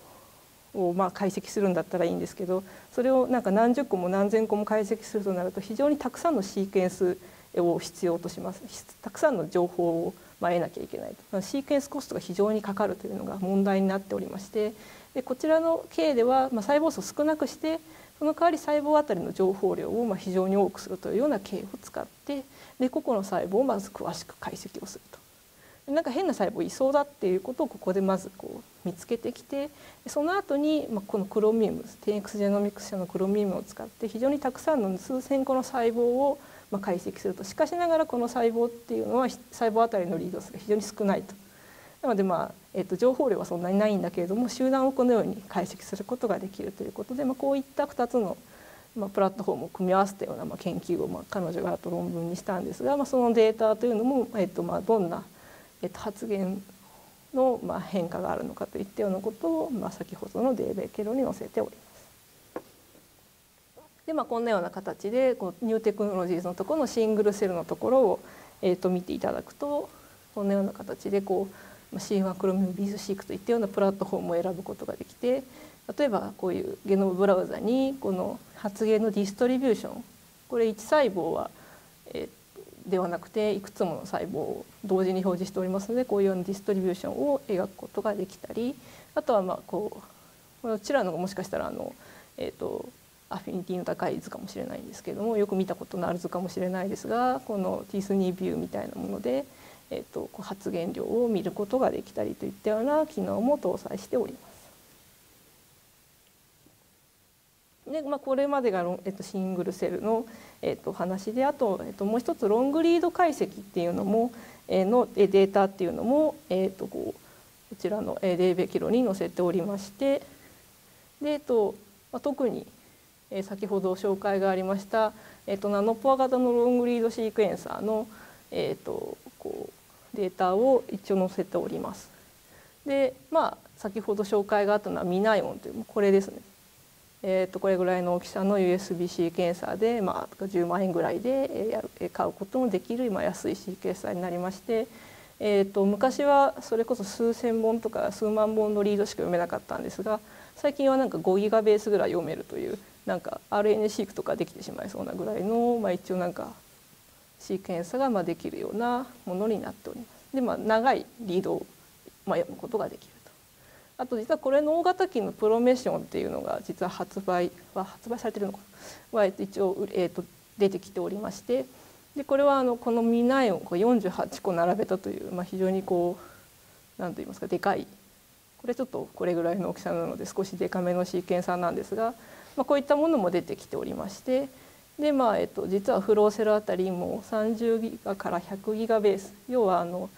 をまあ解析するんだったらいいんですけどそれをなんか何十個も何千個も解析するとなると非常にたくさんのシーケンスを必要とします。たくさんの情報をまあ、得なきゃいけないと。シーケンスコストが非常にかかるというのが問題になっておりましてでこちらの経では、まあ、細胞数を少なくしてその代わり細胞あたりの情報量をまあ非常に多くするというような経を使ってで個々の細胞をまず詳しく解析をすると。なんか変な細胞いそうだっていうことをここでまずこう見つけてきてその後にまあこのクロミウム 10X ジェノミクス社のクロミウムを使って非常にたくさんの数千個の細胞をま解析するとしかしながらこの細胞っていうのは細胞あたりのリード数が非常に少ないと。なのでまあ、えー、と情報量はそんなにないんだけれども集団をこのように解析することができるということで、まあ、こういった2つの、まあ、プラットフォームを組み合わせたような、まあ、研究を、まあ、彼女があと論文にしたんですが、まあ、そのデータというのも、えーとまあ、どんな、えー、と発言の、まあ、変化があるのかといったようなことを、まあ、先ほどのデーベケロに載せております。でまあ、こんなような形でこうニューテクノロジーズのところのシングルセルのところを、えー、と見ていただくとこんなような形でこう C1 クロミウムビーズシークといったようなプラットフォームを選ぶことができて例えばこういうゲノムブラウザにこの発現のディストリビューション。これ1細胞は、えではなくていくつもの細胞を同時に表示しておりますのでこういうようなディストリビューションを描くことができたりあとはまあこうこちらのがもしかしたらあの、えーと、アフィニティの高い図かもしれないんですけれどもよく見たことのある図かもしれないですがこのティスニービューみたいなものでえーと、発言量を見ることができたりといったような機能も搭載しております。でまあ、これまでが、えっと、シングルセルの、えっと、話であと、えっと、もう一つロングリード解析っていうのも、えー、のデータっていうのも、えっと、こうこちらのデーベキロに載せておりましてで、えっとまあ、特に、先ほど紹介がありました、えっと、ナノポア型のロングリードシークエンサーの、えっと、こうデータを一応載せております。でまあ先ほど紹介があったのはミナイオンというこれですね。えー、とこれぐらいの大きさの USB-C 検査で、まあ、10万円ぐらいで買うこともできる今安い C 検査になりまして、えー、と昔はそれこそ数千本とか数万本のリードしか読めなかったんですが最近はなんか5ギガベースぐらい読めるというなんか RNA シークとかできてしまいそうなぐらいの、まあ、一応なんかシーケンスがまできるようなものになっております。でまあ長いリードをまあ読むことができると。あと実はこれの大型機のプロメッションっていうのが実は発売は発売されてるのかは一応、えー、と出てきておりましてでこれはあのこのミナイオン48個並べたという、まあ、非常にこう何と言いますかでかいこれちょっとこれぐらいの大きさなので少しでかめのシーケンサーなんですが、まあ、こういったものも出てきておりましてでまあえっと、実はフローセルあたりも30ギガから100ギガベース要はあの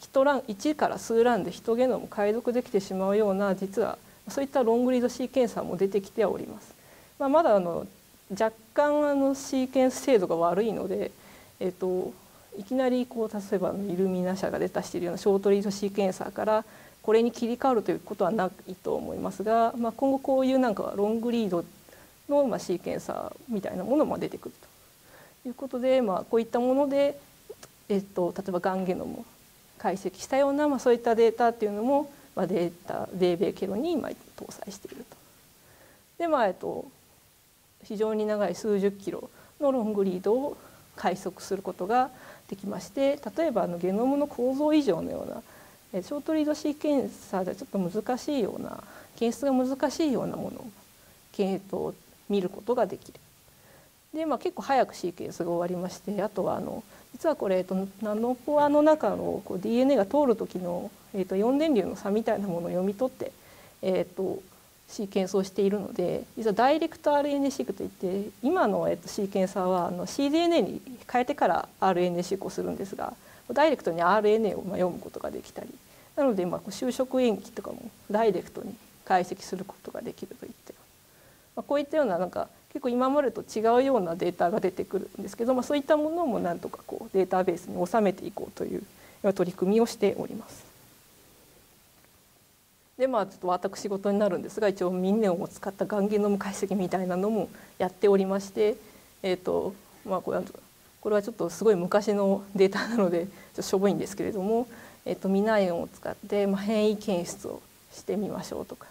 1ラン1から数ランで1ゲノム解読できてしまうような実はそういったロングリードシーケンサーも出てきております。まあ、まだあの若干あのシーケンス精度が悪いので、えっと、いきなりこう例えばイルミナ社が出たしているようなショートリードシーケンサーからこれに切り替わるということはないと思いますが、まあ、今後こういうなんかロングリードの、まあ、シーケンサーみたいなものも出てくるということで、まあ、こういったもので、えっと、例えばがんゲノムを解析したような、まあ、そういったデータっていうのも、まあ、データデーベケロに今搭載していると。でまあえっと非常に長い数十キロのロングリードを解測することができまして例えばあのゲノムの構造異常のようなショートリードシーケンサーではちょっと難しいような検出が難しいようなものを検討見ることができる。で、まあ、結構早くシーケンスが終わりましてあとはあの実はこれ、えっと、ナノポアの中のこう DNA が通る時の、えっと、4電流の差みたいなものを読み取って、えっと、シーケンスをしているので実はダイレクト RNA シークといって今の、えっと、シーケンサーはあの cDNA に変えてから RNA シークをするんですがダイレクトに RNA をまあ読むことができたりなので、まあ、就職延期とかもダイレクトに解析することができるといってまあ、こういったようななんか結構今までと違うようなデータが出てくるんですけど、まあ、そういったものもなんとかこうデータベースに収めていこうという取り組みをしております。でまあちょっと私事になるんですが一応ミンネオンを使ったがんゲノム解析みたいなのもやっておりまして、えーとまあ、これはこれはちょっとすごい昔のデータなのでちょっとしょぼいんですけれども、えー、とミナイオンを使って、まあ、変異検出をしてみましょうとか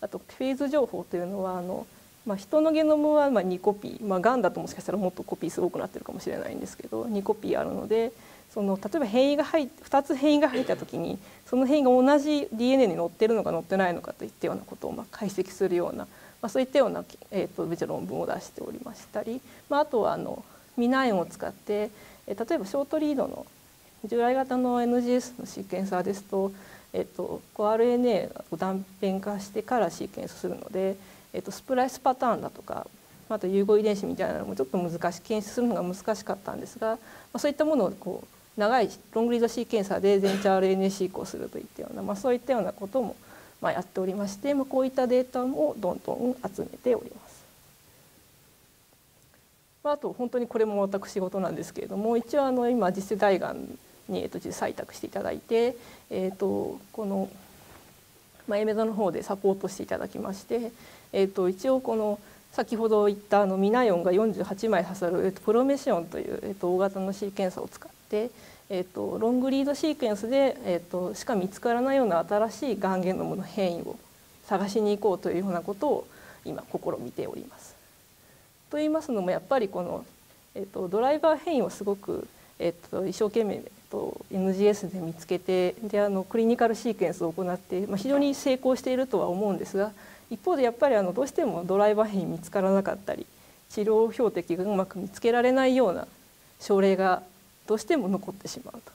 あとフェーズ情報というのはあのまあ、人のゲノムはまあ2コピー、まあ、がんだともしかしたらもっとコピー数多くなってるかもしれないんですけど2コピーあるのでその例えば変異が入2つ変異が入った時にその変異が同じ DNA に載ってるのか載ってないのかといったようなことをまあ解析するような、まあ、そういったような、えーと、別論文を出しておりましたり、まあ、あとはあのミナインを使って、え、例えばショートリードの従来型の NGS のシーケンサーですと,、えーと、と RNA を断片化してからシーケンスするので、えーと、スプライスパターンだとかあと融合遺伝子みたいなのもちょっと難しい検出するのが難しかったんですが、まあ、そういったものをこう長いロングリードシーケンサーで全茶 RNA シークをするといったような、まあ、そういったようなこともまあやっておりまして、まあ、こういったデータをどんどん集めております。まあ、あと本当にこれも私事なんですけれども一応あの今次世代がんに、えっと、採択していただいて、えっと、この、まあ、エメドの方でサポートしていただきまして、えっと、一応この先ほど言ったあのミナヨンが48枚刺さる、えっと、プロメシオンという、えっと、大型のシーケンサーを使って、えーと、ロングリードシーケンスで、えーと、しか見つからないような新しいがんゲノムの変異を探しに行こうというようなことを今試みております。と言いますのもやっぱりこの、えーと、ドライバー変異をすごく、えー、と一生懸命と NGS で見つけてであのクリニカルシーケンスを行って、まあ、非常に成功しているとは思うんですが一方でやっぱりあのどうしてもドライバー変異見つからなかったり治療標的がうまく見つけられないような症例がどうしても残ってしまうと。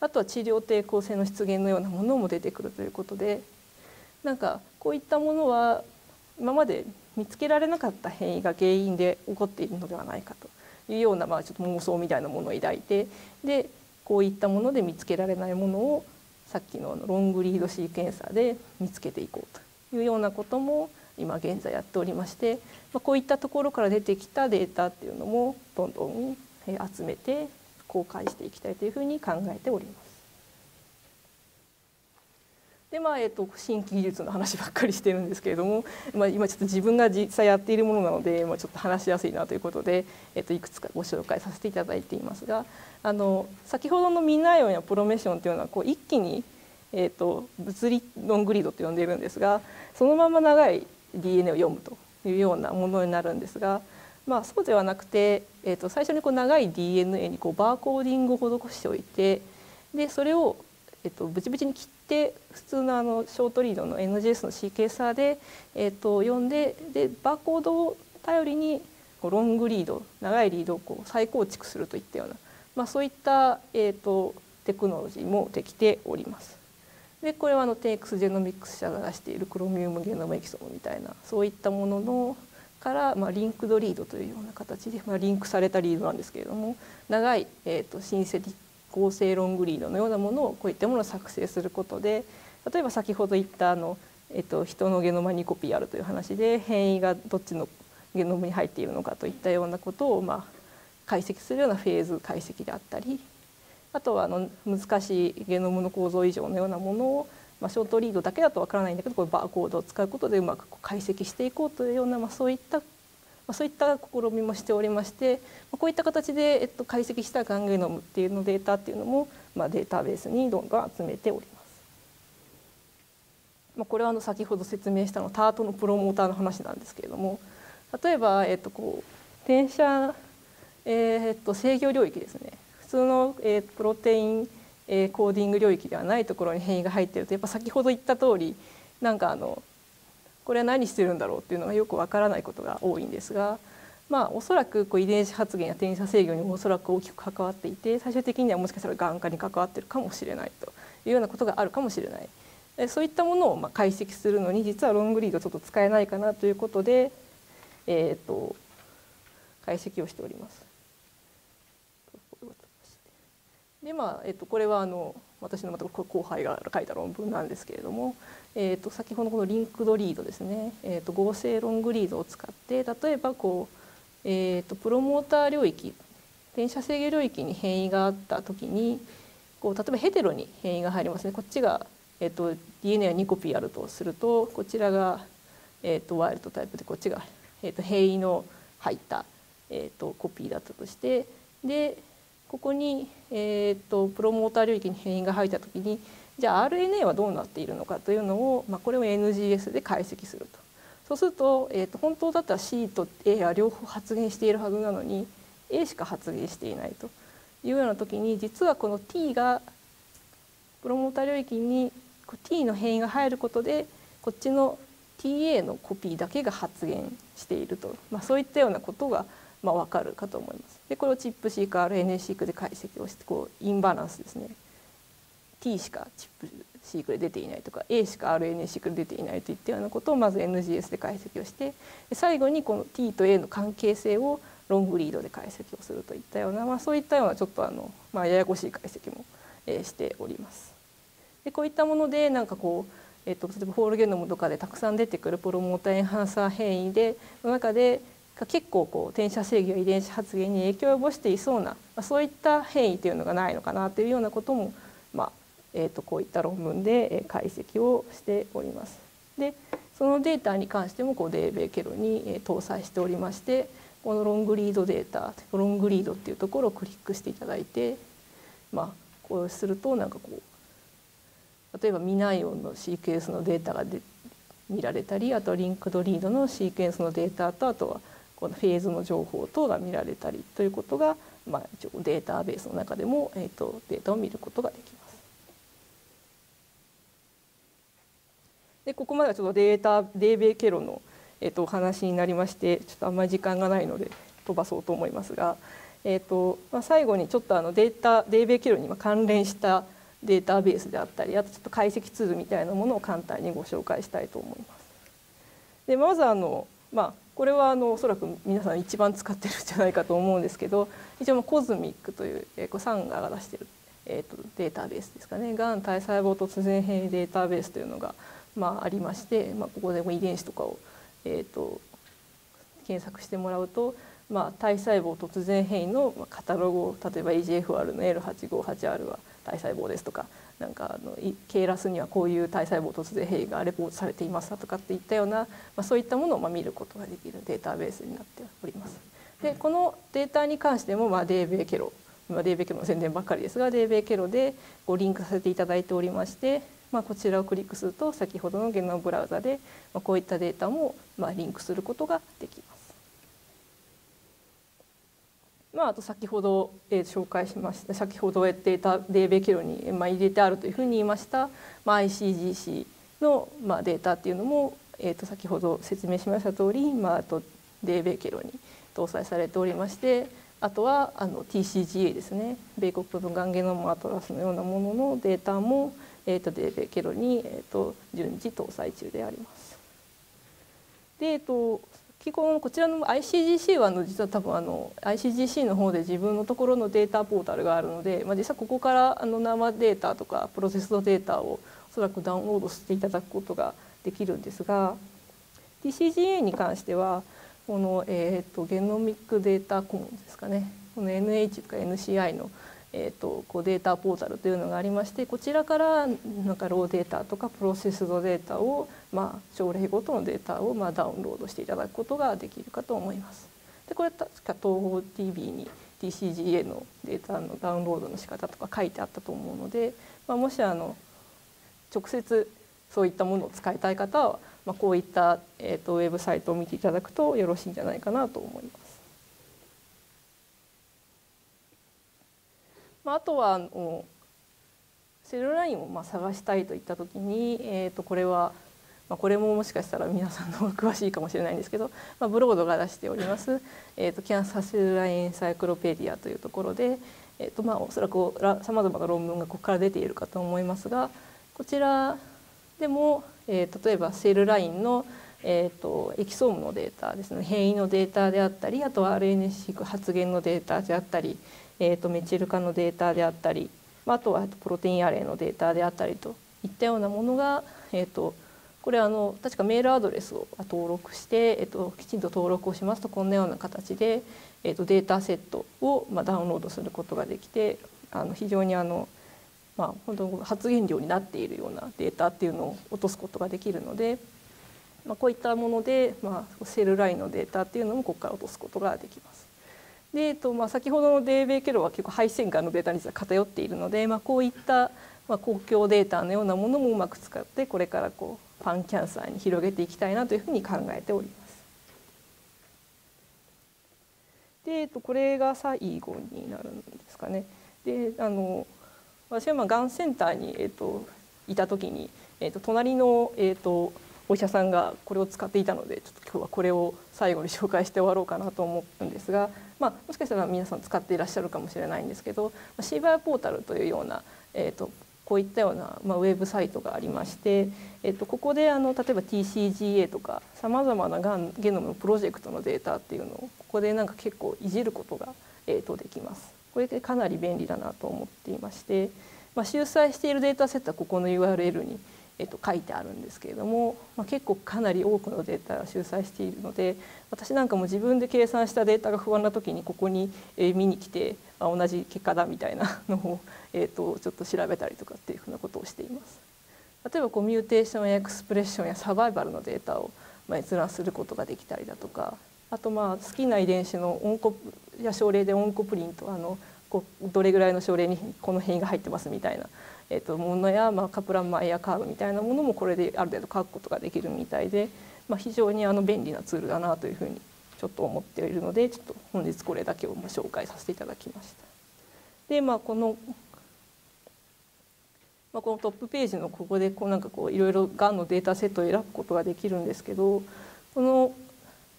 あとは治療抵抗性の出現のようなものも出てくるということでなんかこういったものは今まで見つけられなかった変異が原因で起こっているのではないかというような、まあ、ちょっと妄想みたいなものを抱いてでこういったもので見つけられないものをさっきのロングリードシーケンサーで見つけていこうと。いうようなことも今現在やっておりまして、まあ、こういったところから出てきたデータっていうのもどんどん集めて公開していきたいというふうに考えております。でまあえーと、新規技術の話ばっかりしてるんですけれども、まあ、今ちょっと自分が実際やっているものなので、まあ、ちょっと話しやすいなということで、えー、といくつかご紹介させていただいていますがあの先ほどのミナイオンやプロメッションというのはこう一気に、えーと、物理ロングリードと呼んでいるんですがそのまま長い DNA を読むというようなものになるんですがまあ、そうではなくて、えー、と最初にこう長い DNA にこうバーコーディングを施しておいてでそれを、えー、とブチブチに切って普通のあの short read の NGS の C ケーサーで、えー、と読んででバーコードを頼りにこう long read 長い read をこう再構築するといったような、まあ、そういった、えー、とテクノロジーもできております。でこれはあの10x Genomics 社が出している Chromium ゲノムエキソームみたいなそういったもののから、まあ、 linked read というような形で、まあ、リンクされた read なんですけれども長い、えーと、シンセティ合成ロングリードのようなものをこういったものを作成することで例えば先ほど言ったあの、えーと、人のゲノマにコピーあるという話で変異がどっちのゲノムに入っているのかといったようなことを、まあ、解析するようなフェーズ解析であったりあとはあの難しいゲノムの構造異常のようなものをまあ、ショートリードだけだとわからないんだけどこれバーコードを使うことでうまく解析していこうというような、まあ、そういったまあ、そういった試みもしておりまして、まあ、こういった形で、えっと、解析したがんゲノムっていうのデータっていうのも、まあ、データベースにどんどん集めております。まあ、これはあの先ほど説明したのタートのプロモーターの話なんですけれども例えば、えっと、こう転写、えー、っと制御領域ですね通の、えー、プロテインえ、コーディング領域ではないところに変異が入ってるとやっぱ先ほど言った通りなんかあのこれは何してるんだろうっていうのがよくわからないことが多いんですが、まあ、おそらくこう遺伝子発現や転写制御にもおそらく大きく関わっていて最終的にはもしかしたらがん化に関わってるかもしれないというようなことがあるかもしれない。そういったものをまあ解析するのに実はロングリードちょっと使えないかなということで、えー、と解析をしております。でまあ、えっと、これはあの私のまた後輩が書いた論文なんですけれども、えっと、先ほどこのリンクドリードですね、えっと、合成ロングリードを使って例えばこう、えっと、プロモーター領域転写制御領域に変異があった時にこう例えばヘテロに変異が入りますね。こっちが、えっと、DNA が2コピーあるとするとこちらが、えっと、ワイルドタイプでこっちが、えっと、変異の入った、えっと、コピーだったとしてでここに、えーと、プロモーター領域に変異が入った時にじゃあ RNA はどうなっているのかというのを、まあ、これを NGS で解析すると。そうすると,、えーと、本当だったら C と A は両方発現しているはずなのに A しか発現していないというような時に実はこの t がプロモーター領域に t の変異が入ることでこっちの TA のコピーだけが発現していると、まあ、そういったようなことがまあ分かるかと思います。でこれをチップシーク RNA シークで解析をしてこうインバランスですね T しかチップシークで出ていないとか A しか RNA シークで出ていないといったようなことをまず NGS で解析をして最後にこの T と A の関係性をロングリードで解析をするといったような、まあ、そういったようなちょっとあの、まあ、ややこしい解析も、えー、しております。でこういったものでなんかこうえーと、例えばホールゲノムとかでたくさん出てくるプロモーターエンハンサー変異での中で結構こう転写制御や遺伝子発現に影響を及ぼしていそうな、まあ、そういった変異というのがないのかなというようなことも、まあえー、とこういった論文で解析をしております。でそのデータに関してもこうデーベーケロに搭載しておりましてこのロングリードデータロングリードっていうところをクリックしていただいてまあこうするとなんかこう例えばミナイオンのシーケンスのデータがで見られたりあとはリンクドリードのシーケンスのデータとあとはこのフェーズの情報等が見られたりということが、まあ、一応データベースの中でも、えーと、データを見ることができます。でここまではちょっとデータデーベケロの、えーと、お話になりましてちょっとあんまり時間がないので飛ばそうと思いますが、えーとまあ、最後にちょっとあのデータデーベケロに関連したデータベースであったりあとちょっと解析ツールみたいなものを簡単にご紹介したいと思います。でまずあの、まあ、これはあのおそらく皆さん一番使ってるんじゃないかと思うんですけど一応コズミックという、えー、サンガが出してる、えーと、データベースですかね。がん体細胞突然変異データベースというのが、まあ、ありまして、まあ、ここでも遺伝子とかを、えーと検索してもらうとまあ、体細胞突然変異のカタログを例えば EGFR の L858R は体細胞ですとかなんかあの KRAS にはこういう体細胞突然変異がレポートされていますとかっていったような、まあ、そういったものをまあ見ることができるデータベースになっております。でこのデータに関しても、まあ、デーベーケロ今デーベーケロの宣伝ばっかりですがデーベーケロでごリンクさせていただいておりまして、まあ、こちらをクリックすると先ほどのゲノムブラウザで、まあ、こういったデータもまあリンクすることができます。まあ、あと先ほど、えー、紹介しました先ほどデータデーベキロに、まあ、入れてあるというふうに言いました、まあ、ICGC の、まあ、データっていうのも、えー、と先ほど説明しました通り、まあ、あとデーベキロに搭載されておりましてあとはあの TCGA ですね米国部分がんゲノムアトラスのようなもののデータも、えー、とデーベキロに、えー、と順次搭載中であります。でえー、と基本こちらの ICGC はあの実は多分あの ICGC の方で自分のところのデータポータルがあるので、まあ、実際ここからあの生データとかプロセスのデータをおそらくダウンロードしていただくことができるんですが TCGA に関してはこの、えーと、ゲノミックデータコモンですかね。この NH とか NCI のえーと、こうデータポータルというのがありましてこちらからなんかローデータとかプロセスドデータを、まあ、症例ごとのデータをまあダウンロードしていただくことができるかと思います。でこれ確か東方 TV に TCGA のデータのダウンロードの仕方とか書いてあったと思うので、まあ、もしあの直接そういったものを使いたい方は、まあ、こういった、えーと、とウェブサイトを見ていただくとよろしいんじゃないかなと思います。まあ、あとはあの cell line をまあ探したいといった時に、えー、とこれは、まあ、これももしかしたら皆さんの方が詳しいかもしれないんですけど、まあ、 Broad が出しております、えー、と Cancer Cell Line Encyclopedia というところで、えー、とまあおそらくさまざまな論文がここから出ているかと思いますがこちらでも、えー、例えば cell line のえーと、エキソームのデータですね。変異のデータであったりあとは RNA 発現のデータであったり、えーと、メチル化のデータであったりまあとはプロテインアレイのデータであったりといったようなものが、えーと、これあの確かメールアドレスを登録して、えー、ときちんと登録をしますとこんなような形で、えー、とデータセットを、まあ、ダウンロードすることができてあの非常にあの、まあ、本当発言量になっているようなデータっていうのを落とすことができるので。まあ、こういったもので、まあ、セルラインのデータっていうのもここから落とすことができます。で、えっとまあ、先ほどのデーベーケロは結構配線管のデータに実は偏っているので、まあ、こういった、まあ、公共データのようなものもうまく使ってこれからこうパンキャンサーに広げていきたいなというふうに考えております。で、えっと、これが最後になるんですかね。であの私はまあがんセンターに、えっと、いた時に、えっと、隣の、えっと、お医者さんがこれを使っていたのでちょっと今日はこれを最後に紹介して終わろうかなと思うんですが、まあ、もしかしたら皆さん使っていらっしゃるかもしれないんですけどまシーバーポータルというような、えーと、こういったような、まあ、ウェブサイトがありまして、えーと、ここであの例えば TCGA とかさまざまながんゲノムのプロジェクトのデータっていうのをここでなんか結構いじることが、えーとできます。これでかなり便利だなと思っていまして、まあ、集載しているデータセットはここの URL にえっと、書いてあるんですけれども、まあ、結構かなり多くのデータが集載しているので私なんかも自分で計算したデータが不安な時にここに、え見に来てあ同じ結果だみたいなのを、えっと、ちょっと調べたりとかっていうふうなことをしています。例えばコミューテーションやエクスプレッションやサバイバルのデータをま閲覧することができたりだとかあとまあ好きな遺伝子のオンコや症例でオンコプリントあのこうどれぐらいの症例にこの変異が入ってますみたいなえーと、ものや、まあ、カプランマイヤーカーブみたいなものもこれである程度書くことができるみたいで、まあ、非常にあの便利なツールだなというふうにちょっと思っているのでちょっと本日これだけを紹介させていただきました。でまあこのまあ、このトップページのここでこうなんかこういろいろがんのデータセットを選ぶことができるんですけどこの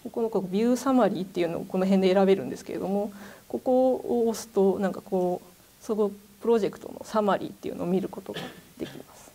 このビューサマリーっていうのをこの辺で選べるんですけれどもここを押すとなんかこうそこプロジェクトのサマリーっていうのを見ることができます。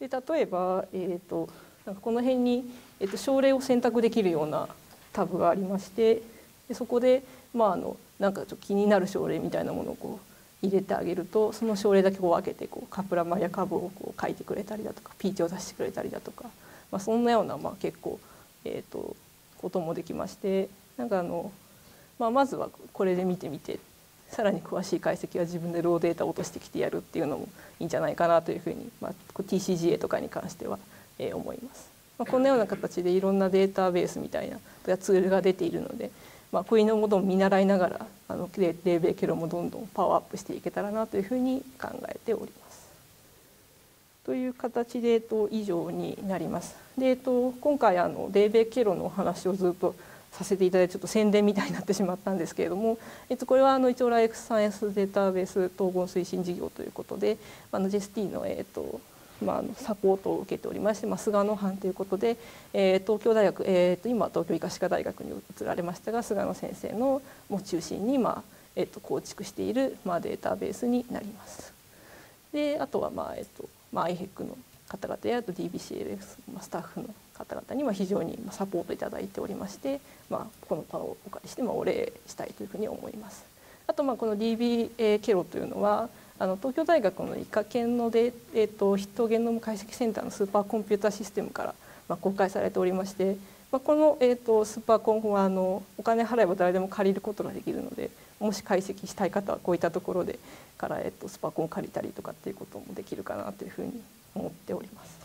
で例えば、えーと、なんかこの辺に、えーと、症例を選択できるようなタブがありましてでそこで、まあ、あのなんかちょっと気になる症例みたいなものをこう入れてあげるとその症例だけこう分けてこうカプラマやカブをこう書いてくれたりだとかピーチを出してくれたりだとか、まあ、そんなような、まあ、結構、えーとこともできましてなんかあの、まあ、まずはこれで見てみてさらに詳しい解析は自分でローデータを落としてきてやるっていうのもいいんじゃないかなというふうに、まあ、TCGA とかに関しては、えー、思います。まあ、こんなような形でいろんなデータベースみたいなツールが出ているので、まあ、こういうのもどん見習いながらあのデーベケロもどんどんパワーアップしていけたらなというふうに考えております。という形で、えっと、以上になります。で、えっと、今回あのデーベーケロのお話をずっとさせていただいてちょっと宣伝みたいになってしまったんですけれども、えっと、これはあの一応ライフサイエンスデータベース統合推進事業ということであの JST の、えっとまあ、サポートを受けておりまして、まあ、菅野藩ということで、えー、東京大学、えー、と今東京医科歯科大学に移られましたが菅野先生のも中心に、まあえー、と構築している、まあ、データベースになります。であとは、まあえーとまあ、IHEC の方々やあと DBCLF スタッフの方々には非常にサポートいただいておりまして、まあ、この場をお借りしてまあお礼したいというふうに思います。あとまあこの DBA ケロというのはあの東京大学の医科研ので、えーと、ヒットゲノム解析センターのスーパーコンピューターシステムから、まあ、公開されておりまして、まあ、この、えーと、スーパーコンフはあのお金払えば誰でも借りることができるのでもし解析したい方はこういったところでから、えーとスパコンを借りたりとかっていうこともできるかなというふうに思っております。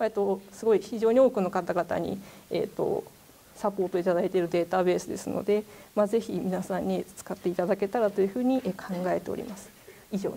えっと、すごい非常に多くの方々に、えっと、サポートいただいているデータベースですので、まあ、ぜひ皆さんに使っていただけたらというふうに考えております。以上に